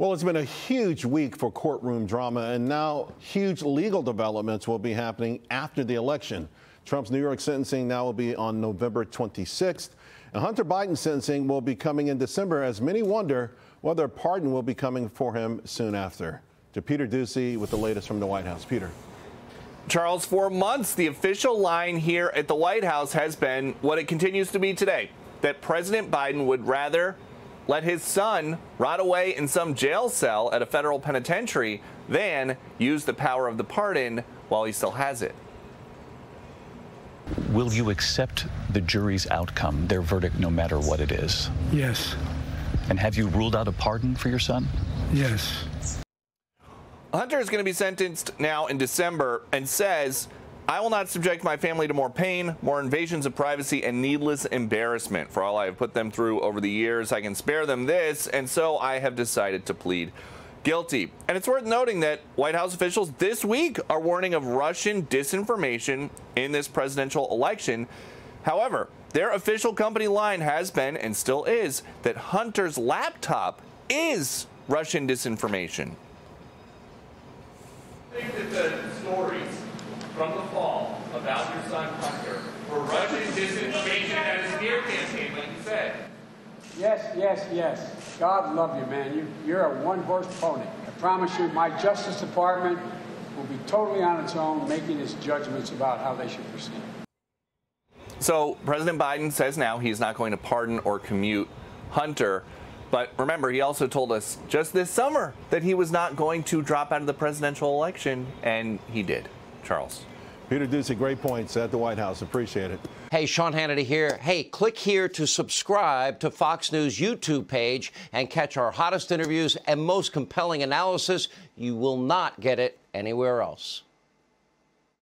Well, it's been a huge week for courtroom drama, and now huge legal developments will be happening after the election. Trump's New York sentencing now will be on November 26th, and Hunter Biden's sentencing will be coming in December as many wonder whether a pardon will be coming for him soon after. To Peter Doocy with the latest from the White House. Peter. Charles, for months, the official line here at the White House has been what it continues to be today that President Biden would rather let his son rot away in some jail cell at a federal penitentiary than use the power of the pardon while he still has it. Will you accept the jury's outcome, their verdict, no matter what it is? Yes. And have you ruled out a pardon for your son? Yes. Hunter is going to be sentenced now in December and says I will not subject my family to more pain, more invasions of privacy, and needless embarrassment. For all I have put them through over the years, I can spare them this, and so I have decided to plead guilty. And it's worth noting that White House officials this week are warning of Russian disinformation in this presidential election. However, their official company line has been and still is that Hunter's laptop is Russian disinformation. I think that the stories from the fall about your son Hunter were Russian disinformation at a smear campaign, like you said. Yes, yes, yes. God love you, man. You, you're a one-horse pony. I promise you, my Justice Department will be totally on its own, making its judgments about how they should proceed. So President Biden says now he's not going to pardon or commute Hunter. But remember, he also told us just this summer that he was not going to drop out of the presidential election, and he did. Charles. Peter Doocy, great points at the White House. Appreciate it. Hey, Sean Hannity here. Hey, click here to subscribe to Fox News YouTube page and catch our hottest interviews and most compelling analysis. You will not get it anywhere else.